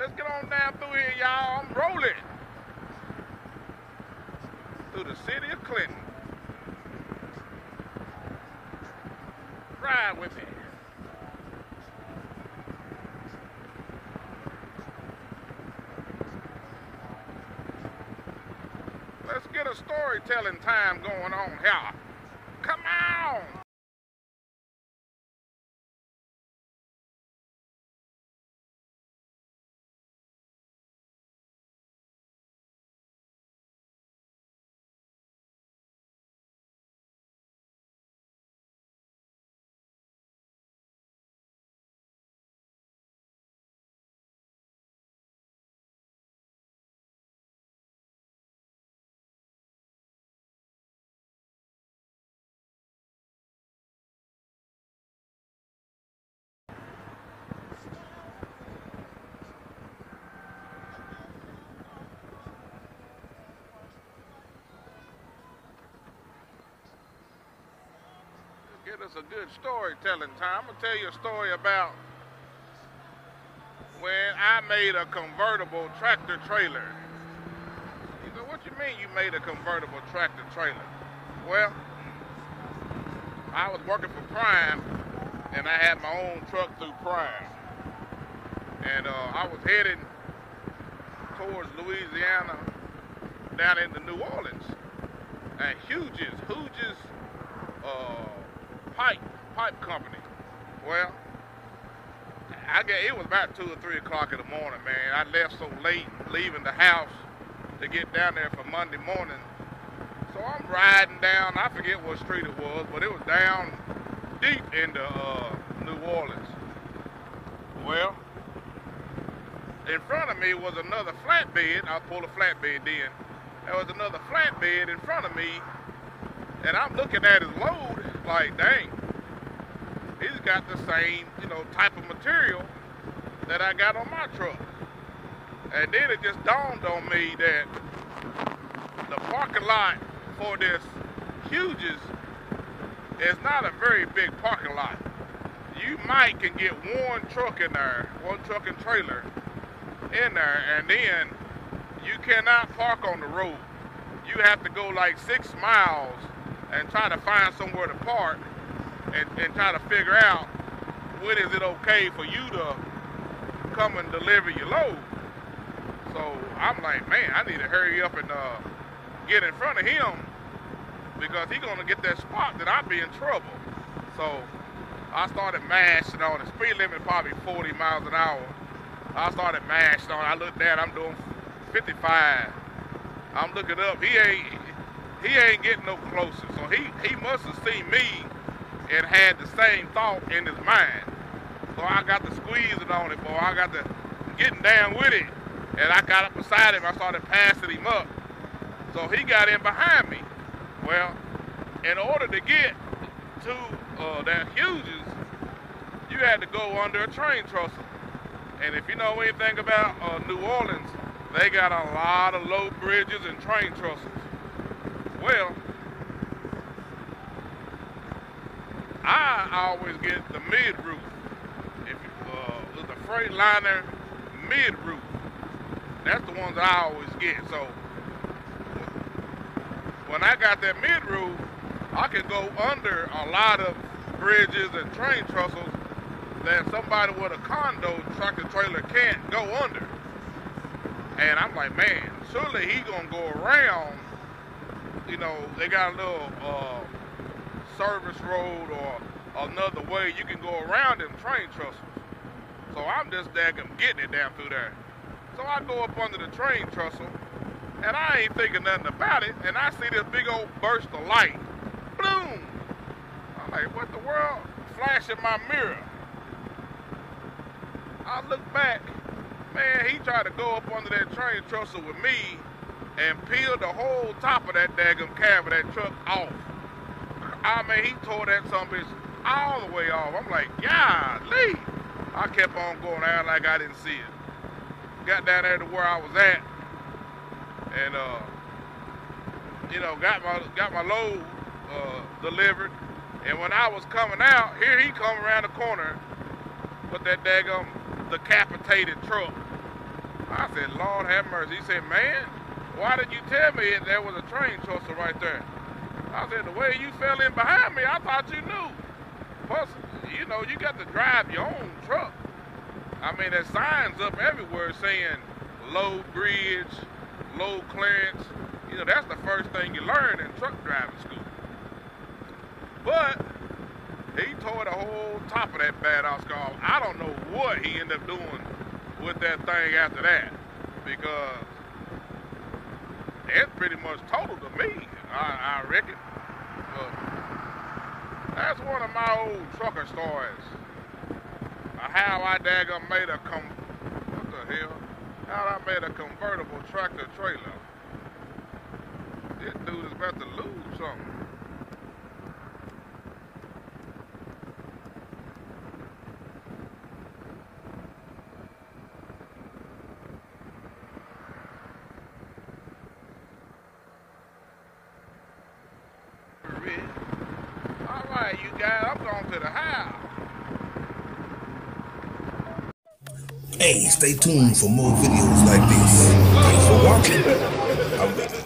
Let's get on down through here, y'all. I'm rolling. Through the city of Clinton. Ride with me. Let's get a storytelling time going on here. Us a good storytelling time. I'm gonna tell you a story about when I made a convertible tractor trailer. You go, what you mean you made a convertible tractor trailer? Well, I was working for Prime and I had my own truck through Prime. And uh, I was heading towards Louisiana down into New Orleans. And Huges, Huges, uh, pipe pipe company. Well, I get it was about two or three o'clock in the morning, man. I left so late leaving the house to get down there for Monday morning. So I'm riding down. I forget what street it was, but it was down deep into uh, New Orleans. Well, in front of me was another flatbed. I pulled a flatbed in. There was another flatbed in front of me, and I'm looking at his load like, dang, he's got the same, you know, type of material that I got on my truck. And then it just dawned on me that the parking lot for this Huges is not a very big parking lot. You might can get one truck in there, one truck and trailer in there, and then you cannot park on the road. You have to go like six miles and try to find somewhere to park and, and try to figure out when is it okay for you to come and deliver your load. So I'm like, man, I need to hurry up and uh, get in front of him because he's gonna get that spot that I'd be in trouble. So I started mashing on it. Speed limit probably 40 miles an hour. I started mashing on. I looked at, I'm doing 55. I'm looking up. He ain't he ain't getting no closer. So he, he must have seen me and had the same thought in his mind. So I got to squeeze it on it, boy. I got to getting down with it. And I got up beside him. I started passing him up. So he got in behind me. Well, in order to get to uh, that Huges, you had to go under a train trestle. And if you know anything about uh, New Orleans, they got a lot of low bridges and train trestles. Well, I always get the mid roof. If you, uh, the Freightliner mid roof, that's the ones I always get. So when I got that mid roof, I can go under a lot of bridges and train trestles that somebody with a condo tractor trailer can't go under. And I'm like, man, surely he gonna go around you know, they got a little uh, service road or another way you can go around them train trestles. So I'm just daggum getting it down through there. So I go up under the train trestle, and I ain't thinking nothing about it, and I see this big old burst of light. Boom! I'm like, what the world? Flash in my mirror. I look back, man, he tried to go up under that train trestle with me, and peeled the whole top of that daggum cab of that truck off. I mean, he tore that some bitch all the way off. I'm like, golly. I kept on going out like I didn't see it. Got down there to where I was at, and uh, you know, got my got my load uh, delivered. And when I was coming out, here he come around the corner with that daggum decapitated truck I said, Lord have mercy. He said, man, why did you tell me there was a train trestle right there? I said, the way you fell in behind me, I thought you knew. Plus, you know, you got to drive your own truck. I mean, there's signs up everywhere saying low bridge, low clearance. You know, that's the first thing you learn in truck driving school. But he tore the whole top of that badass car. I don't know what he ended up doing with that thing after that because it's pretty much total to me, I, I reckon. But that's one of my old trucker stories. How I daggone made a com what the hell? How I made a convertible tractor trailer. This dude is about to lose something. Right, you guys, I'm going to the house. Hey, stay tuned for more videos like this. Thanks for watching.